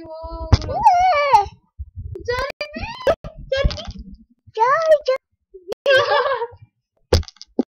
you all.